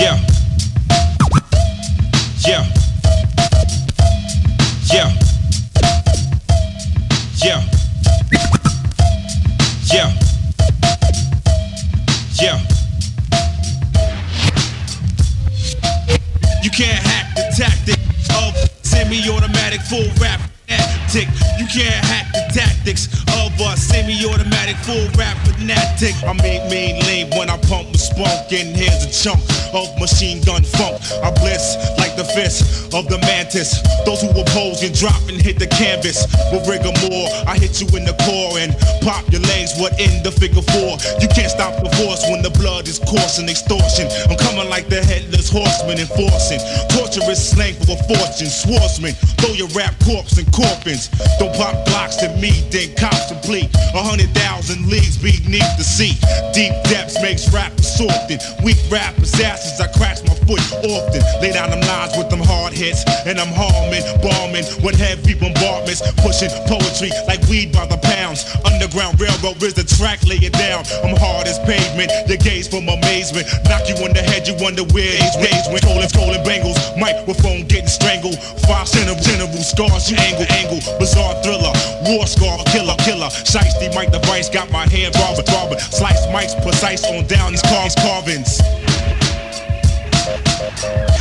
Yeah. Yeah. Yeah. Yeah. Yeah. Yeah. You can't hack the tactic of semi-automatic full rap tactic. You can't hack the tactics of a semi-automatic full rap fanatic. I make mean lean when I pump with spunk, and here's a chunk of machine gun funk. I bliss like the fist of the mantis. Those who oppose and drop and hit the canvas with rigor more. I hit you in the core and pop your legs. What in the figure four? You can't stop the force when the blood is coursing extortion. I'm coming like the headless horseman enforcing torturous slang for a fortune. Swordsman, throw your rap corpse and coffins. Don't pop blocks to me, then cops complete. A hundred thousand leagues beneath the sea. Deep depths makes rap assaulting. Weak rappers' asses, I crash my foot often. Lay down them lines with them hard hits, and I'm harming, bombing with heavy bombardments. Pushing poetry like weed by the pounds. Underground railroad is the track, lay it down. I'm hard as pavement, your gaze from amazement. Knock you on the head, you wonder where these ways went. Scrolling, scrolling bangles, microphone getting strangled. Five general, general scars, you angle, angle. Bizarre thriller, war scar, killer, killer. Shiesty Mike device, got my hand Robert, Robert. Slice mics precise on down these carves, carvings.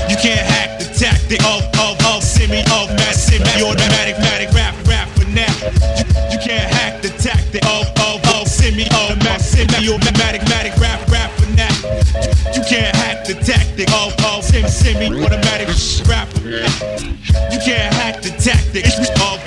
You can't hack the tactic of, of, of semi, of mass, semi, automatic, matic, rap, rap, for now. You, you can't hack the tactic of, of, of semi, of mass, semi, automatic, matic, rap, rap, for now. You can't hack the tactic of, of semi, semi, automatic, rap, You can't hack the tactic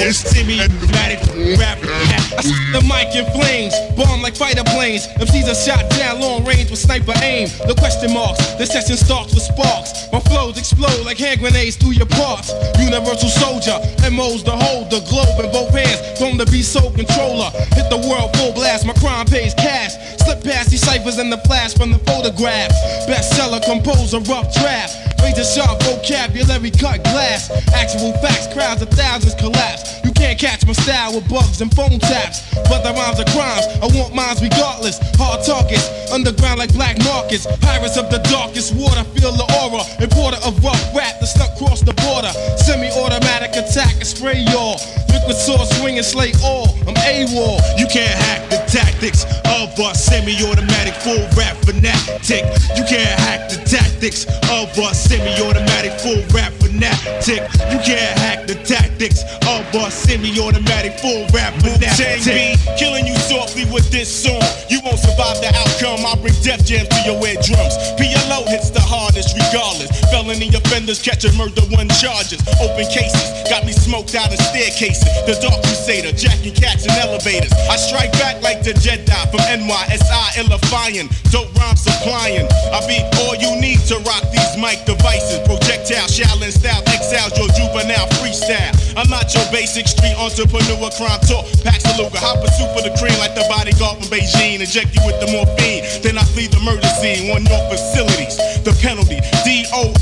of semi-automatic rap. I see the mic in flames, bomb like fighter planes. MCs are shot down long range with sniper aim. No question marks, the session starts with sparks. My flows explode like hand grenades through your parts. Universal soldier, MO's to hold the globe in both hands. From the be so controller, hit the world full blast. My crime pays cash. Slip past these ciphers in the flash from the photographs. Bestseller, composer, rough draft. Razor sharp vocabulary, cut glass. Actual facts, crowds of thousands collapse. You can't catch my style with bugs and phone taps. The rhymes are crimes. I want mines regardless. Hard targets, underground like black markets. Pirates of the darkest water, feel the aura. Importer of rough rap that stuck across the border. Semi-automatic attack and spray y'all. Liquid sword swing and slay all. I'm AWOL. You can't hack the tactics of a semi-automatic full rap fanatic. You can't hack the tactics of a semi-automatic full rap fanatic. You can't hack the tactics of a semi-automatic full rap fanatic. be killing you softly with this song. You won't survive the outcome. I bring death jams to your eardrums. PLO hits the hardest regardless. Felony offenders catching murder one charges. Open cases got me smoked out of staircases. The Dark Crusader jacking cats in elevators. I strike back like the Jedi from NYSI, illifying. Dope rhyme supplying. I be all you need to rock these mic devices. Projectile, Shaolin style, exile your juvenile freestyle. I'm not your basic street entrepreneur, crime talk. Pack Saluga, hop a soup for the cream like the bodyguard from Beijing. Inject you with the morphine, then I flee the murder scene. One your facilities.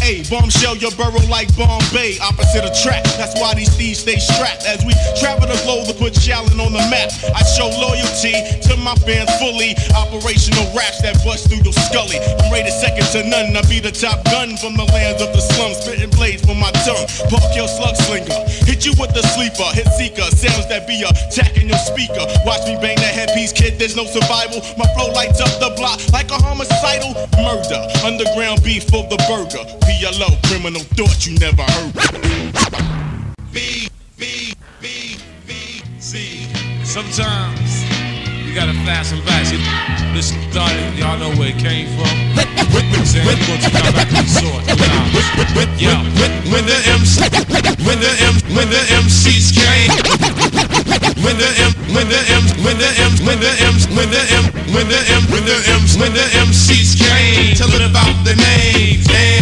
DOA, bombshell your burrow like Bombay. Opposite of track, that's why these thieves stay strapped. As we travel the globe to put Shaolin on the map, I show loyalty to my fans fully. Operational raps that bust through your scully. I'm rated second to none. I be the top gun from the lands of the slums, spitting blades from my tongue. Park your slug slinger, you with the sleeper, hit seeker. Sounds that be a attacking your speaker. Watch me bang that headpiece, kid. There's no survival. My flow lights up the block like a homicidal murder. Underground beef for the burger. PLO, criminal thought you never heard. B B B B C. Sometimes you gotta fasten back. See, this started, y'all know where it came from. Whippings and when the when the M, when the MCs came. When the M, when the M, when the M, when the M, when the M, when the M, when the M, when the the names.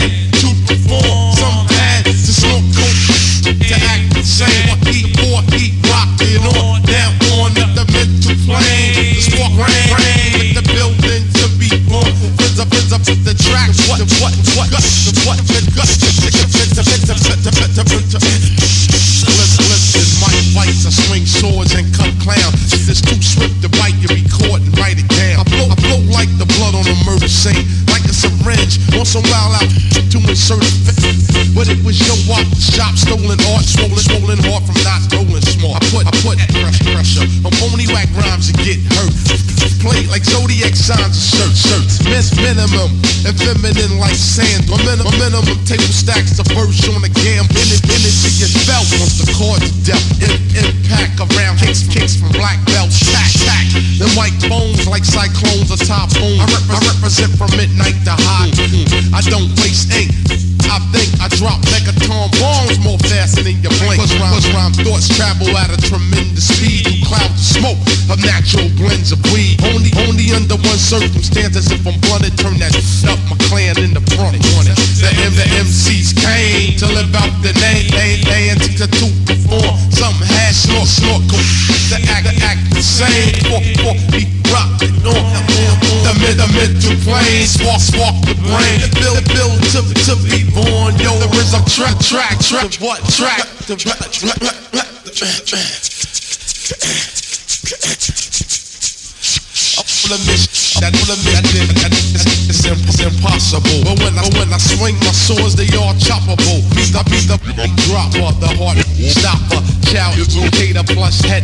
Like zodiac signs and shirts, shirts. Miss minimum and feminine like sand. My minimum, minimum table stacks the first on the gam. In it, in it to your belt once the cards dealt. In, impact around kicks, kicks from black belts. Tack, home. I, rep- I represent from midnight to high. I don't waste ink. I think I drop megaton bombs more faster than your blink. Cause rhyme, cause rhyme thoughts travel at a tremendous speed through clouds of smoke of natural blends of weed. Only, only under one circumstance, as if I'm blunted, turn that up my clan in the front. The M, the MCs came to live out the name, A, A, and to perform. Some hash, snort, snort, the act, the act the same. Walk, walk, mental plane, spark, spark the brain. The build, build to, to be born. Yo, there is a track, track, track, what track? The track, track, track, All of this, that all of this, it's, it's impossible. But when I when I swing my swords, they all choppable. Be the be the dropper, the heart stopper, child educator plus head.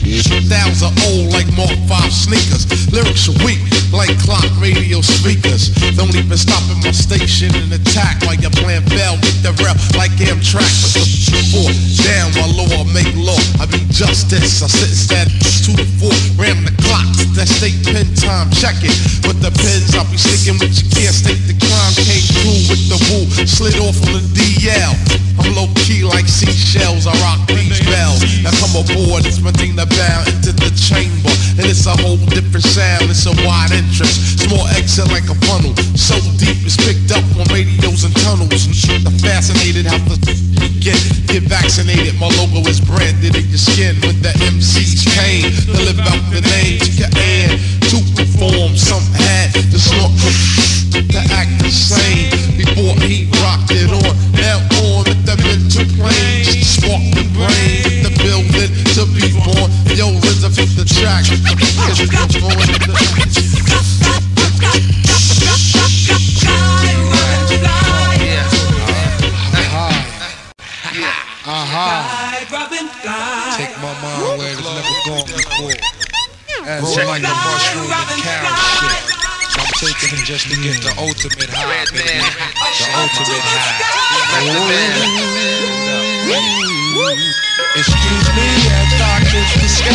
Styles are old like Mark 5 sneakers. Lyrics are weak like clock radio speakers. Don't even stop at my station and attack while you're playing bell with the rep like Amtrak. But the four down while law make law. I be justice. I sit instead two to four. Ram the clock. That state pen time. Check it. But the pens I'll be sticking with you can't state the crime. Came through with the woo. Slid off on the DL. Low key like seashells. I rock these bells. Now come aboard. It's to bow into the chamber. And it's a whole different sound. It's a wide entrance. Small exit like a funnel. So deep it's picked up on radios and tunnels. I'm fascinated how the get get vaccinated. My logo is branded in your skin when the MCs came to live out the name never gone before. As like a mushroom and carrot shit. So I'm taking him just to get the ultimate high, baby. The ultimate high. Excuse me, as dark as the sky.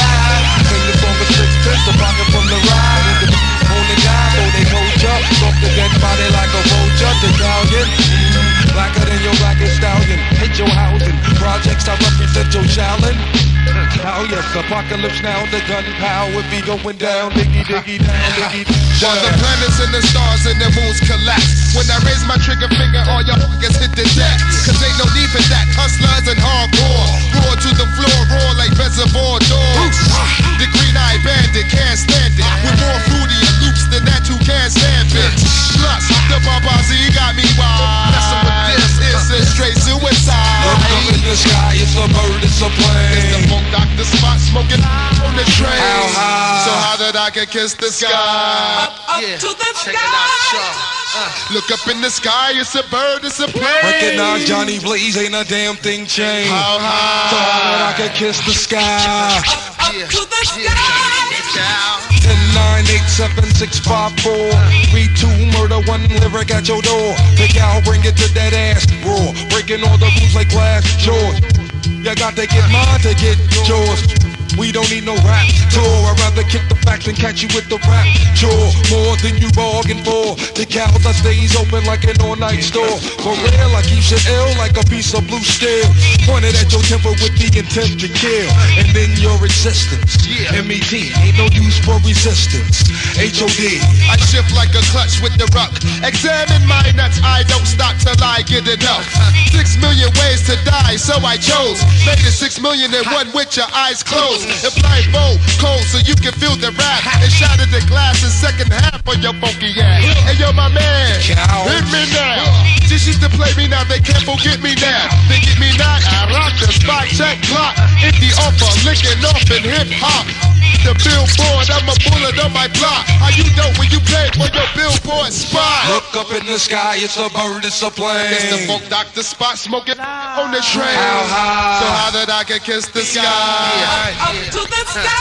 Sing the song of six pistol, pocket from the ride. Apocalypse now, the gunpowder be going down, diggy diggy down, diggy While the planets and the stars and the moons collapse. When I raise my trigger finger, all y'all niggas hit the deck. Cause ain't no need for that. Hustlers and hardcore. Roar to the floor, roar like reservoir dogs. The green eye bandit can't stand it. With more fruity and loops than that, who can't stand it. Plus, the Babazi got me wild. Messing with this is a straight Look up suicide. in the sky, it's a bird, it's a plane. funk doctor Spock smoking on the train. How high? So high that I can kiss the sky. Yeah, check it out, Shaw. Uh. Look up in the sky, it's a bird, it's a plane. Recognize Johnny Blaze, ain't a damn thing changed. How high? So high? high that I can kiss the sky. Yeah, yeah, child. 10, 9, 8, 7, 6, 5, 4 3, 2, murder, one lyric at your door Pick out, bring it to that ass raw Breaking all the rules like glass jaws You got to get mine to get yours we don't need no rap tour. I'd rather kick the facts and catch you with the rap chore. More than you bargained for. The calendar stays open like an all-night store. For real, I keep shit ill like a piece of blue steel. Pointed at your temper with the intent to kill. And then your existence. Yeah. MET, ain't no use for resistance. HOD. I shift like a clutch with the ruck. Examine my nuts, I don't stop till I get enough. Six million ways to die, so I chose. Made it six million and one with your eyes closed. And blindfold, cold, so you can feel the rap. And shattered the glass in second half on your funky ass. Hey yo, my man, Cow. hit me now. Just used to play me now, they can't forget me now. They get me not, I rock the spot, check clock. Empty offer, licking off in hip hop. the billboard. I'm a bullet on my block. How you know when you play for your billboard Spock? Look up in the sky, it's a bird, it's a plane. It's the funk doctor spot smoking on the train. How high? So how did I get kiss the sky? Up to the sky.